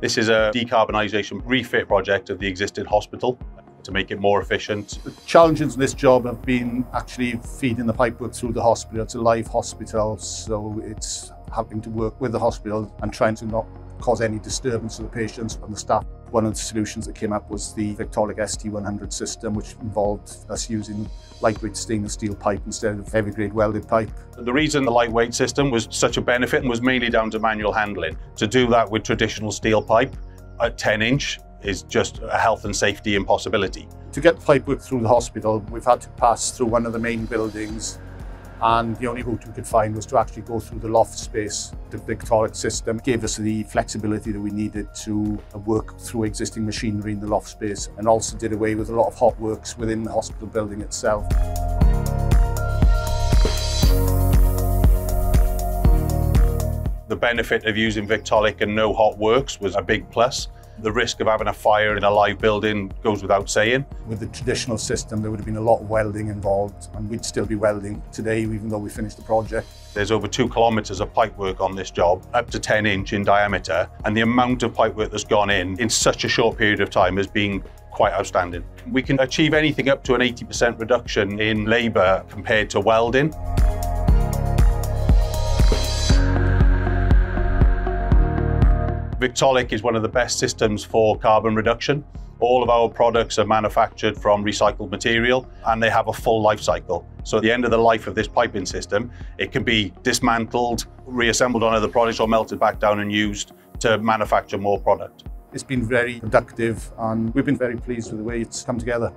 This is a decarbonisation refit project of the existing hospital to make it more efficient. The challenges in this job have been actually feeding the pipework through the hospital. It's a live hospital, so it's having to work with the hospital and trying to not cause any disturbance to the patients and the staff. One of the solutions that came up was the Victaulic ST100 system, which involved us using lightweight stainless steel pipe instead of heavy grade welded pipe. The reason the lightweight system was such a benefit was mainly down to manual handling. To do that with traditional steel pipe at 10 inch is just a health and safety impossibility. To get pipe work through the hospital, we've had to pass through one of the main buildings and the only route we could find was to actually go through the loft space. The Victaulic system gave us the flexibility that we needed to work through existing machinery in the loft space and also did away with a lot of hot works within the hospital building itself. The benefit of using Victaulic and no hot works was a big plus. The risk of having a fire in a live building goes without saying. With the traditional system, there would have been a lot of welding involved, and we'd still be welding today, even though we finished the project. There's over two kilometres of pipework on this job, up to 10 inch in diameter, and the amount of pipework that's gone in in such a short period of time has been quite outstanding. We can achieve anything up to an 80% reduction in labour compared to welding. Victaulic is one of the best systems for carbon reduction. All of our products are manufactured from recycled material and they have a full life cycle. So at the end of the life of this piping system, it can be dismantled, reassembled on other products or melted back down and used to manufacture more product. It's been very productive and we've been very pleased with the way it's come together.